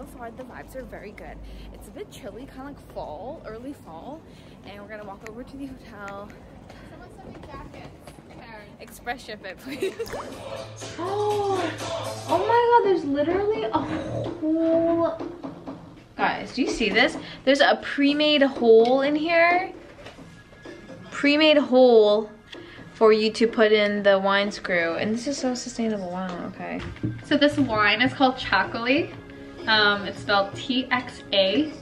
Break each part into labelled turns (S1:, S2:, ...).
S1: so far the vibes are very good. It's a bit chilly, kind of like fall, early fall, and we're gonna walk over to the hotel.
S2: Someone send me jackets.
S1: Express ship it, please.
S3: Oh, oh my god, there's literally a whole... Guys, do you see this? There's a pre-made hole in here. Pre-made hole for you to put in the wine screw. And this is so sustainable, wow, okay.
S2: So this wine is called Chacholi. Um, it's spelled T-X-A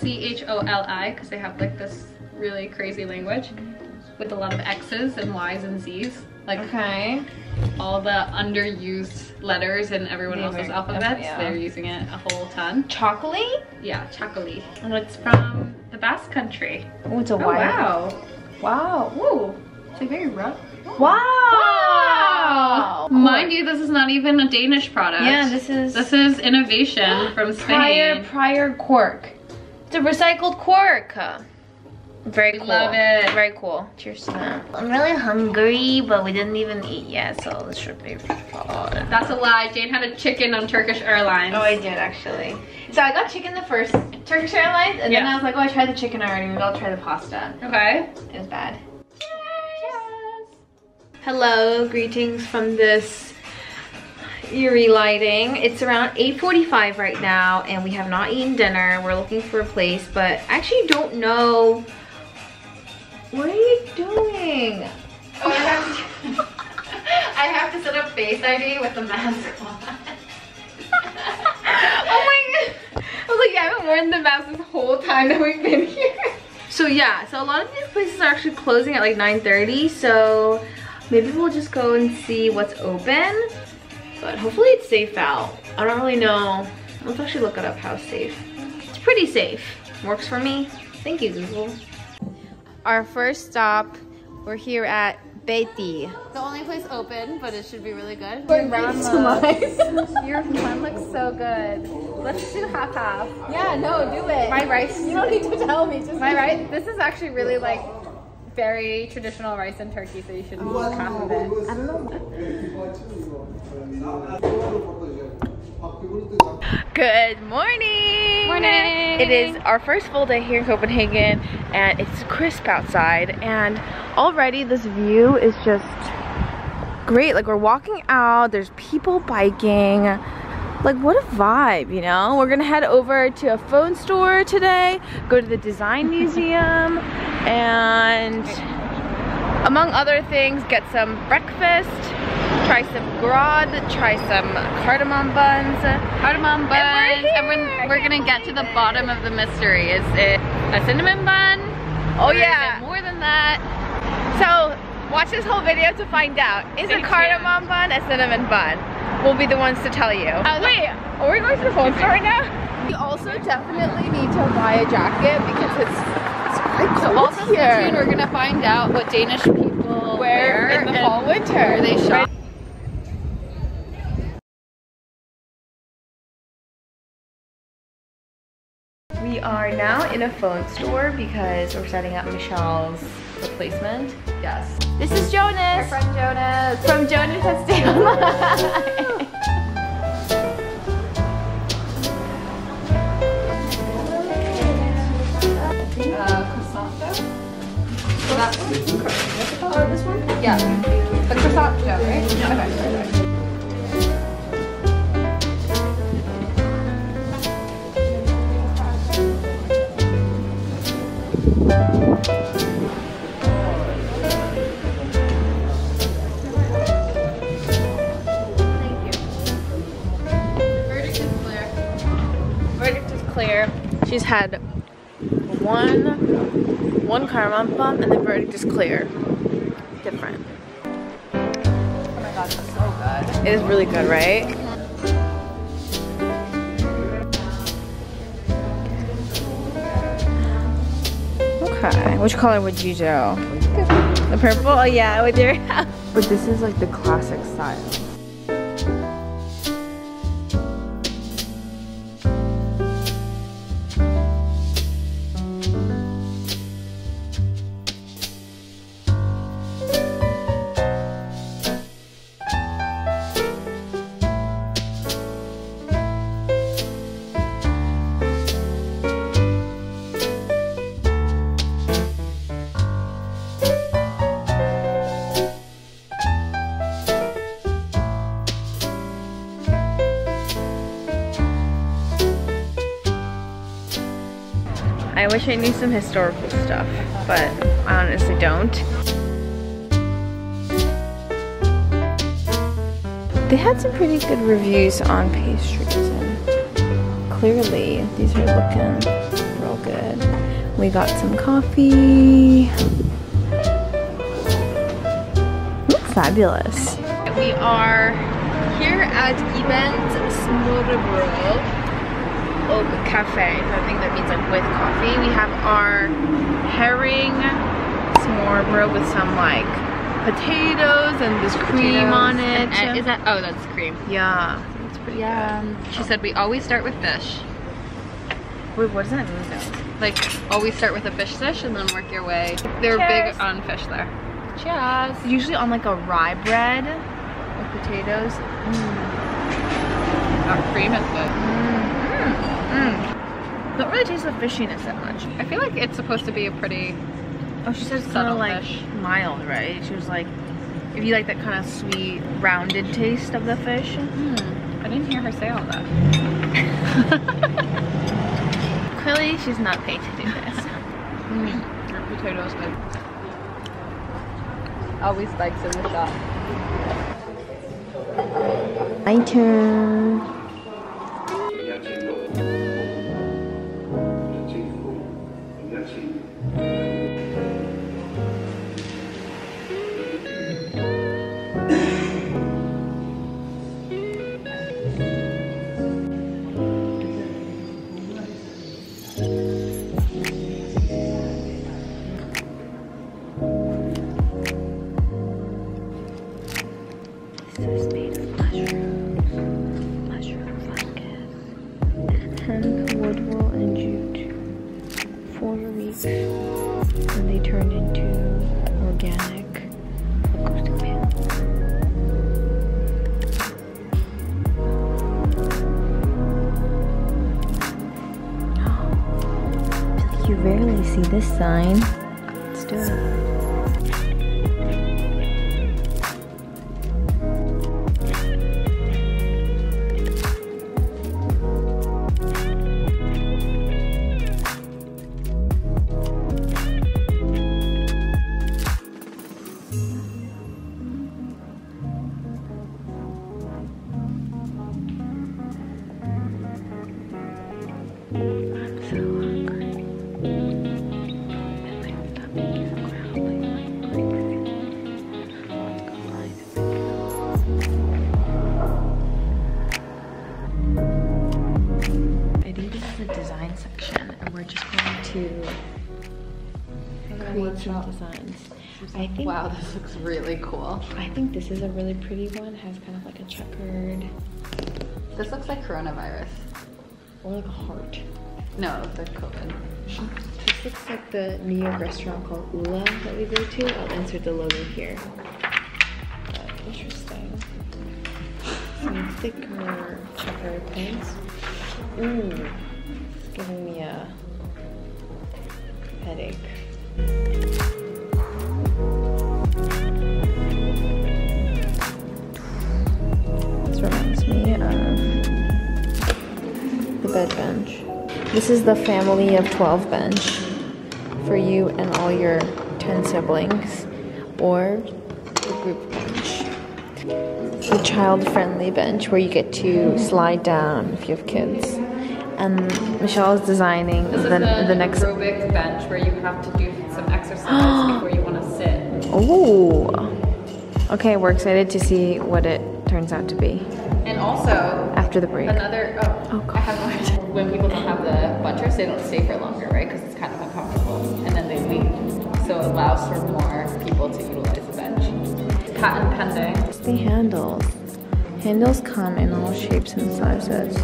S2: C-H-O-L-I because they have like this really crazy language with a lot of X's and Y's and Z's. Like
S3: Okay.
S2: all the underused letters in everyone else's alphabets,
S3: yeah.
S2: they're using it a whole ton.
S3: Chocolate?
S2: Yeah, Chacholi. And it's from the Basque country.
S3: Oh, it's a
S2: Oh, wow.
S3: Wow.
S2: Whoa. It's like very rough.
S3: Wow.
S2: Mind you, this is not even a Danish product.
S3: Yeah, this is
S2: This is innovation from Spain.
S3: prior cork. It's a recycled cork. Very
S2: We
S3: cool.
S2: love it.
S3: Very cool. Cheers to that. I'm really hungry, but we didn't even eat yet, so this should be fun.
S2: That's a lie. Jane had a chicken on Turkish Airlines.
S3: Oh, I did actually. So I got chicken the first Turkish Airlines, and then I was like, oh, I tried the chicken already. Maybe I'll try the pasta.
S2: Okay.
S3: It was bad. Hello, greetings from this eerie lighting. It's around 8.45 right now and we have not eaten dinner. We're looking for a place, but I actually don't know. What are you doing?
S2: Oh, I have to, I have to set up Face ID with the mask on.
S3: oh my god. I was like, yeah, I haven't worn the mask this whole time that we've been here. So yeah, so a lot of these places are actually closing at like 9.30, so maybe we'll just go and see what's open. But hopefully it's safe out. I don't really know. Let's actually look it up how safe. It's pretty safe. Works for me. Thank you, Google. Our first stop, we're here at Beatty.
S2: The only place open, but it should be really good.
S1: Your fun uh, looks so good. Let's do half half.
S4: Yeah, no, do it.
S1: My rice.
S4: You don't need to tell me. Just
S1: My rice. This is actually really like very traditional rice in Turkey, so you should eat half of it. I don't know. Good morning.
S2: Morning.
S1: It is our first full day here in Copenhagen, and it's crisp outside. And already this view is just great. Like we're walking out. There's people biking. Like what a vibe, you know? We're gonna head over to a phone store today, go to the design museum, and among other things, get some breakfast, try some grog, try some cardamom buns.
S2: Cardamom buns,
S1: And we're
S2: and we're, we're gonna get to the bottom of the mystery. Is it a cinnamon bun?
S1: Oh yeah.
S2: it more than that?
S1: So watch this whole video to find out. Is
S2: Stay
S1: a cardamom bun a cinnamon bun? We'll be the ones to tell you. Oh, wait, are we going to the phone store right now?
S4: We also definitely need to buy a jacket because it's it's quite
S2: So
S4: cold
S2: also stay
S4: here.
S2: tuned. We're gonna find out what Danish people
S4: Wear
S2: wear
S4: in the
S2: and
S4: fall winter.
S2: Where they shop.
S3: We are now in a phone store because we're setting up Michelle's replacement.
S2: Yes.
S3: This is Jonas.
S4: Our Friend Jonas.
S3: From Jonas has
S2: So that's oh, this one? Yeah. The croissant dough, right? Okay. okay. Verdict is clear.
S1: Verdict is clear. She's had one one cardamom bun and the verdict is clear. Different.
S4: Oh my god, it's so good.
S1: It is really good, right? Okay, which color would you do? The purple? Oh yeah, with your But this is like the classic style. I wish I knew some historical stuff, but I honestly don't. They had some pretty good reviews on pastries and clearly these are looking real good. We got some coffee. Looks fabulous. We are here at Event Smørrebrød Cafe. So I think that means like with coffee. We have our herring s'more with some like potatoes and this cream on it.
S2: And, is that, oh, that's cream.
S1: Yeah, it's pretty
S2: Yeah. She said we always start with fish.
S1: Wait, what does that mean though?
S2: Like, always start with a fish dish and then work your way. They're
S1: Cheers.
S2: big on fish there. Cheers.
S1: Usually on like a rye bread with potatoes. Mm.
S2: That cream is good.
S1: Mm. Don't really taste the fishiness that much.
S2: I feel like it's supposed to be a pretty,
S1: Oh, she said it's kind
S2: Subtle
S1: of like
S2: fish.
S1: mild, right? She was like, if you like that kind of sweet, rounded taste of the fish.
S2: hmm, I didn't hear her say all that.
S1: Clearly, she's not paid to do this.
S2: Mm, your potatoes good. Always spikes in the shop.
S1: My turn. See this sign. Let's do it. To create some designs. I think
S2: Wow, this looks really cool.
S1: I think this is a really pretty one. Has kind of like a checkered
S2: This looks like coronavirus.
S1: or like a heart.
S2: No, the COVID.
S1: This looks like the New York restaurant called Ula that we go to. I'll insert the logo here. But interesting. Some thicker checkered prints. Ooh, mmm. it's giving me a headache. This reminds me of the bed bench. This is the family of 12 bench for you and all your 10 siblings, or the group bench. The child friendly bench where you get to slide down if you have kids. And Michelle is designing
S2: This
S1: the,
S2: is
S1: the next.
S2: aerobic bench where you have to do some exercise before you want to sit.
S1: Oh! Okay, we're excited to see what it turns out to be
S2: And also,
S1: after the break.
S2: another, oh,
S1: Oh, God.
S2: I have more. When people don't have the butters, they don't stay for longer, right? Because it's kind of uncomfortable. And then they leave. So it allows for more people to utilize the bench. Patent pending.
S1: The handles. Handles come in all shapes and sizes.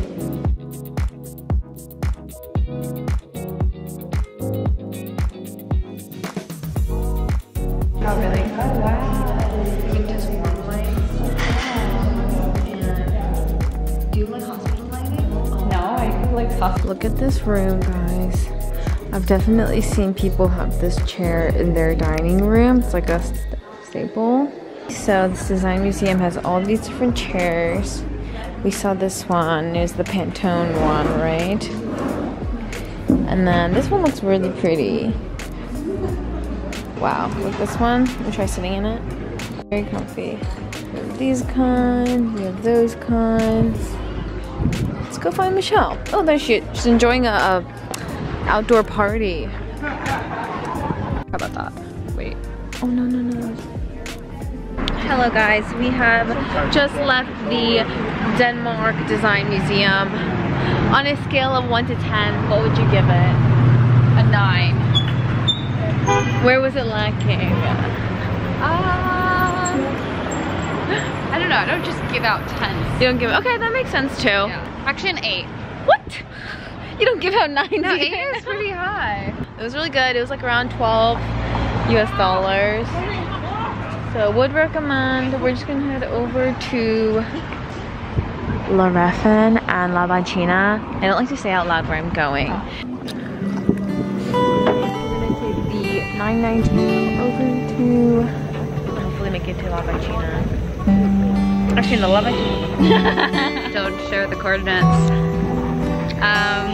S1: Look at this room, guys. I've definitely seen people have this chair in their dining room. It's like a st- staple. So this design museum has all these different chairs. We saw this one. It was the Panton one, right? And then this one looks really pretty. Wow, look this one. Let me try sitting in it. Very comfy. We have these kinds, we have those kinds. Go find Michelle. Oh, there she is. She's enjoying a, a outdoor party.
S2: How about that? Wait.
S1: Oh, no, no, no. Hello, guys. We have just left the Denmark Design Museum. On a scale of 1 to 10, what would you give it?
S2: A nine.
S1: Where was it lacking?
S2: Um, I don't know. I don't just give out tens.
S1: You don't give. Okay, that makes sense too.
S2: Yeah. Actually, an eight.
S1: What? You don't give out nine?
S2: No, eight is pretty high.
S1: It was really good. It was like around 12 US dollars. So would recommend. We're just gonna head over to La Reffen and La Banchina. I don't like to say out loud where I'm going. We're gonna take the 919 over to hopefully make it to La Banchina. Actually, no, La Banchina.
S2: Don't share the coordinates. Um,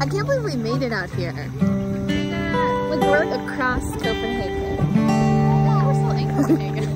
S4: I can't believe we made it out here. Like we're like across Copenhagen.
S2: we're still in Copenhagen.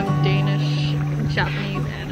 S2: Some Danish, Japanese anime.